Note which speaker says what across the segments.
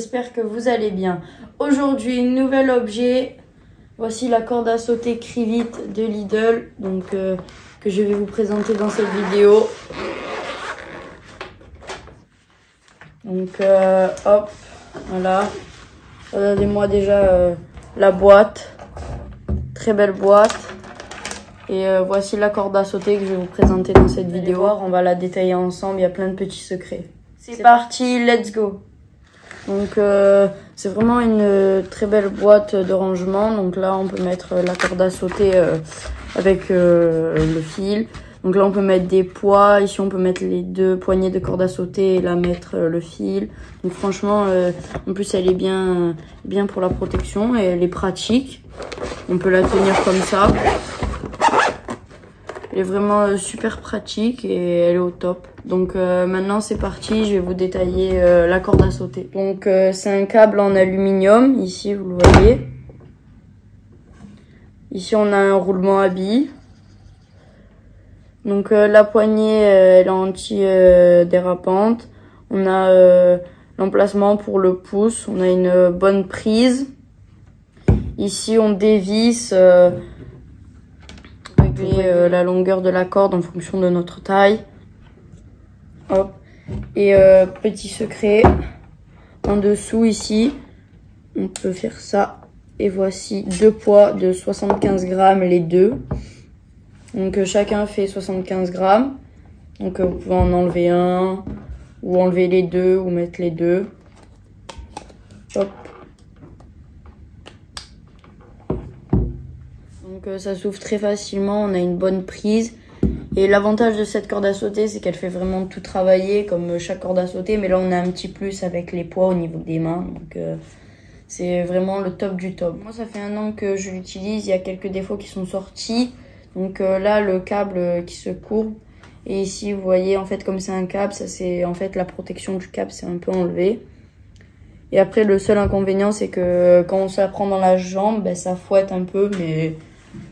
Speaker 1: j'espère que vous allez bien. Aujourd'hui, nouvel objet. Voici la corde à sauter Crivite de Lidl, donc euh, que je vais vous présenter dans cette vidéo. Donc euh, hop, voilà. Regardez-moi déjà euh, la boîte. Très belle boîte. Et voici la corde à sauter que je vais vous présenter dans cette vidéo. On va la détailler ensemble, il y a plein de petits secrets. C'est parti, let's go donc euh, c'est vraiment une euh, très belle boîte de rangement. Donc là on peut mettre la corde à sauter euh, avec le fil. Donc là on peut mettre des poids. Ici on peut mettre les deux poignées de corde à sauter et là mettre le fil. Donc franchement en plus elle est bien, bien pour la protection et elle est pratique. On peut la tenir comme ça. Est vraiment euh, super pratique et elle est au top. Donc euh, maintenant c'est parti, je vais vous détailler euh, la corde à sauter. Donc c'est un câble en aluminium, ici vous le voyez. Ici on a un roulement à billes. Donc la poignée elle est anti-dérapante. On a l'emplacement pour le pouce, on a une bonne prise. Ici on dévisse euh, la longueur de la corde en fonction de notre taille. Hop. Et euh, petit secret, en dessous ici, on peut faire ça. Et voici deux poids de 75 grammes les deux. Donc euh, chacun fait 75 grammes. Donc vous pouvez en enlever un, ou enlever les deux, ou mettre les deux. Hop. Donc euh, ça s'ouvre très facilement, on a une bonne prise. Et l'avantage de cette corde à sauter, c'est qu'elle fait vraiment tout travailler comme chaque corde à sauter. Mais là, on a un petit plus avec les poids au niveau des mains. Donc euh, c'est vraiment le top du top. Moi, ça fait un an que je l'utilise. Il y a quelques défauts qui sont sortis. Donc euh, là, le câble qui se courbe. Et ici, vous voyez, en fait, comme c'est un câble, ça c'est en fait la protection du câble, c'est un peu enlevé. Et après, le seul inconvénient, c'est que quand on se la prend dans la jambe, ben, ça fouette un peu, mais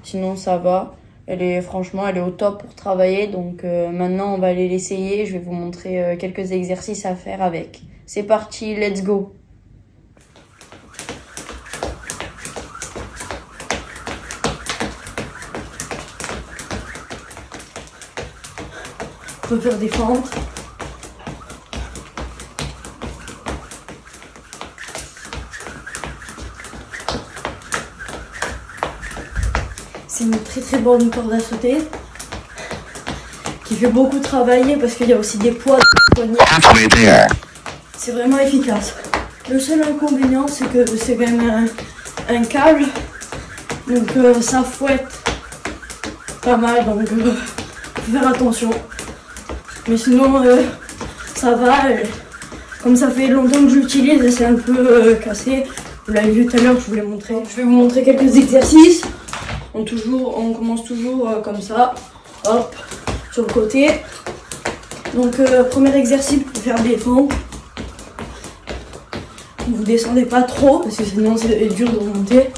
Speaker 1: Sinon, ça va. Elle est franchement, elle est au top pour travailler. Donc euh, maintenant, on va aller l'essayer. Je vais vous montrer euh, quelques exercices à faire avec. C'est parti, let's go. On peut faire des C'est une très très bonne corde à sauter qui fait beaucoup travailler parce qu'il y a aussi des poids C'est vraiment efficace. Le seul inconvénient c'est que c'est quand même un, câble donc euh, ça fouette pas mal donc euh, faut faire attention. Mais sinon euh, ça va. comme ça fait longtemps que j'utilise c'est un peu cassé. Vous l'avez vu tout à l'heure, je vous l'ai montré. Je vais vous montrer quelques exercices. On, toujours, on commence toujours euh, comme ça. Hop, sur le côté. Donc, euh, premier exercice pour faire des fonds. Vous descendez pas trop parce que sinon c'est dur de remonter.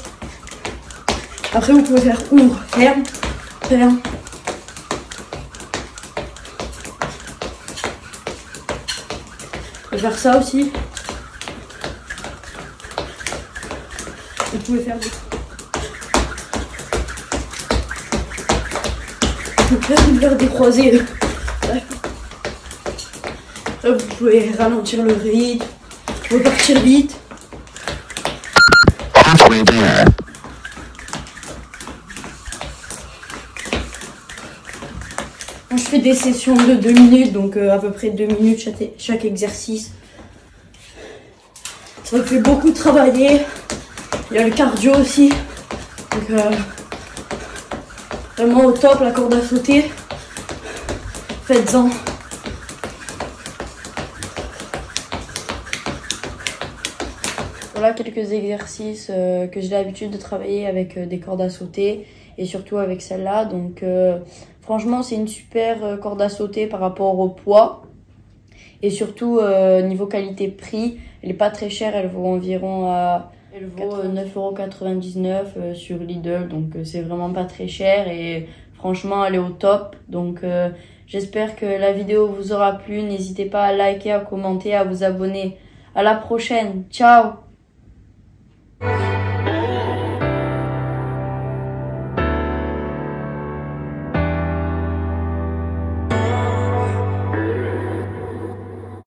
Speaker 1: Après, vous pouvez faire ouvre, ferme, ferme. Vous pouvez faire ça aussi. Vous pouvez faire des... faire des croisés. vous pouvez ralentir le rythme, repartir vite. Je fais des sessions de 2 minutes, donc euh, à peu près 2 minutes chaque, chaque exercice. Ça me fait beaucoup travailler. Il y a le cardio aussi. Donc, euh, Vraiment au top, la corde à sauter. Faites-en. Voilà quelques exercices euh, que j'ai l'habitude de travailler avec euh, des cordes à sauter et surtout avec celle-là. Donc euh, franchement c'est une super corde à sauter par rapport au poids. Et surtout niveau qualité-prix, elle est pas très chère, elle vaut environ à elle vaut 9,99€ euh, euh, sur Lidl, donc euh, c'est vraiment pas très cher et franchement elle est au top. Donc j'espère que la vidéo vous aura plu. N'hésitez pas à liker, à commenter, à vous abonner À la prochaine. Ciao